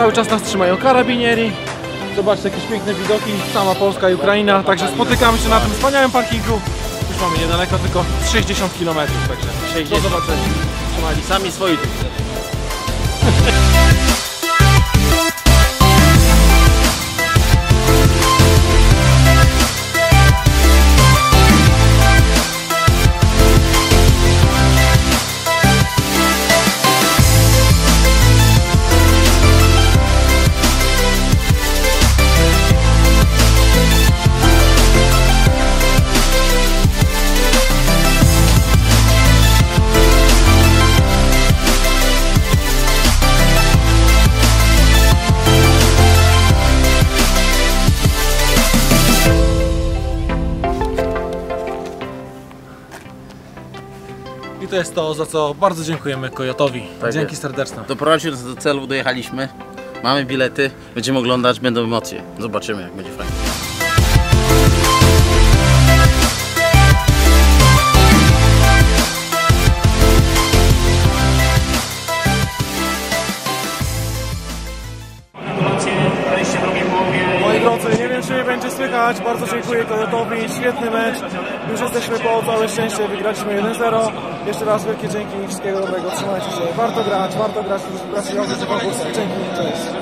cały czas nas trzymają karabinieri. Zobaczcie jakieś piękne widoki, sama Polska i Ukraina, także spotykamy się na tym wspaniałym parkingu. Już mamy niedaleko, tylko 60 km, także do 60. zobaczenia. Trzymali sami swoi tu. I to jest to, za co bardzo dziękujemy Kojotowi. Tak Dzięki jest. serdeczne. Doprowadził nas do celu, dojechaliśmy. Mamy bilety, będziemy oglądać, będą emocje. Zobaczymy jak będzie fajnie. Czy będzie słychać, bardzo dziękuję Kojotowi, świetny mecz. Już jesteśmy po całe szczęście, wygraliśmy 1-0. Jeszcze raz wielkie dzięki, wszystkiego dobrego, trzymajcie się. Warto grać, warto grać w brazylijskich konkursach. Dzięki, cześć.